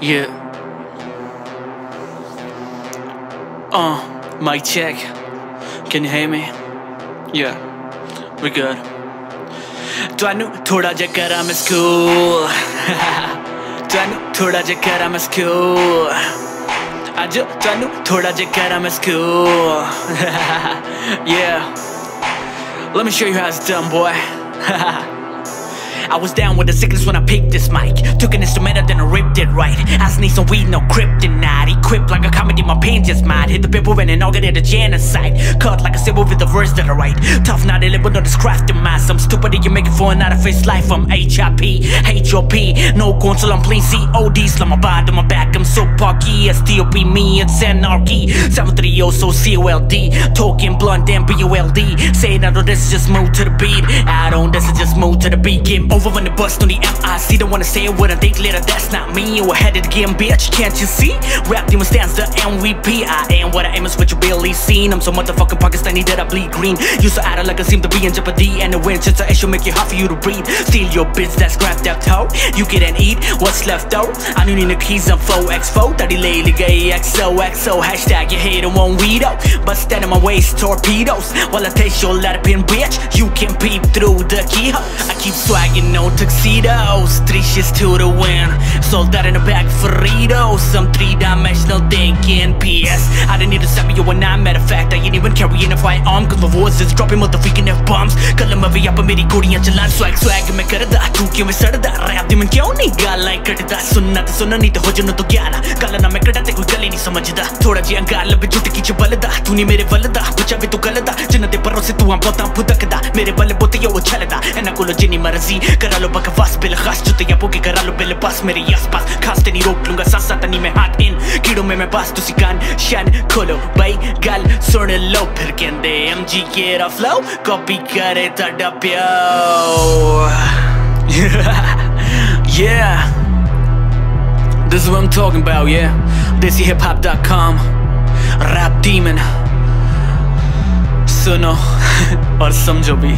Yeah. Uh, mic check. Can you hear me? Yeah, we're good. ਤੁਹਾਨੂੰ ਥੋੜਾ ਜਿਹਾ ਕਰਾਂ ਮੈਂ ਸਕੂਲ ਤੁਹਾਨੂੰ ਥੋੜਾ ਜਿਹਾ ਕਰਾਂ ਮੈਂ ਸਕੂਲ ਅੱਜ ਤੁਹਾਨੂੰ ਥੋੜਾ ਜਿਹਾ ਕਰਾਂ ਮੈਂ school Yeah. Let me show you how it's done, boy. I was down with the sickness when I picked this mic. Took an instrumental, then I ripped it right. I need some weed, no kryptonite. Equipped like a comedy, my pain just might hit the when and inaugurated a genocide. Cut like a symbol with the verse that I write. Tough, not a but not this crafting mass. I'm stupid, that you make it for an artifice life. I'm HIP, HOP. No console, I'm plain COD. Slam my body, on my back, I'm so parky. STOP, me, it's anarchy. 730, so COLD. Talking blunt and BOLD. Say that, oh, this is just move to the beat. I don't, this is just move to the beat. Game over when the bust on the MIC. Don't wanna say it when I think later, that's not me. We're headed the game, bitch, can't you see? Rap demon stands the MVP. I am what I am, is what you barely seen. I'm so motherfucking Pakistani that I bleed green. You so out of like I seem to be in jeopardy. And the win, just an issue, make it hard for you to breathe. Steal your bitch, that's crap that toe. You get and eat what's left out. I need the keys, I'm 4x4. Daddy lately gay XOXO. Hashtag you hate and won't weed oh. out. But stand in my waist, torpedoes. While I taste your letter pin, bitch. You can peep through the keyhole. I keep swagging, no tuxedos. Three shits to the win. Sold out in the bag for Ritos. Some three dimensional thinking. PS. I didn't need to set me when I matter of fact. I ain't even carrying a firearm. Cause my voice is dropping motherfucking F bombs. कलम अभी आप मेरी गोलियाँ चलान swag swag. मैं करदा तू क्यों मैं सड़दा रैप दी मैं क्यों नहीं गालां कटदा सुनना ते सुनना नहीं ते हो जनो तो ग्यारह गल्ला ना मैं कटा ते कोई गल नहीं समझदा थोड़ा जिहा गाल भी झुट च बलदा तू नहीं मेरे बलदा बचा भी तू गलदा जिन्ना ते भरोसे तू आ बहुता फुदकदा मेरे बल बोते, यो उछलदा एना कोलो जिन्नी मर्ज़ी करा लो बकवास बिल खास जुते या पोके करा लो बिल पास मेरे यस खास ते नहीं रोक लूँगा सांस आता नहीं मैं हाथ इन। कीड़ों में मैं पास, तुसी कान, शन खोलो। भाई, गल सुन लो फिर कहंदे एमजी केरा फ्लो कॉपी करे ਤੁਹਾਡਾ ਪਿਓ yeah this is what I'm talking about yeah DesiHipHop.com rap demon सुनो और समझो भी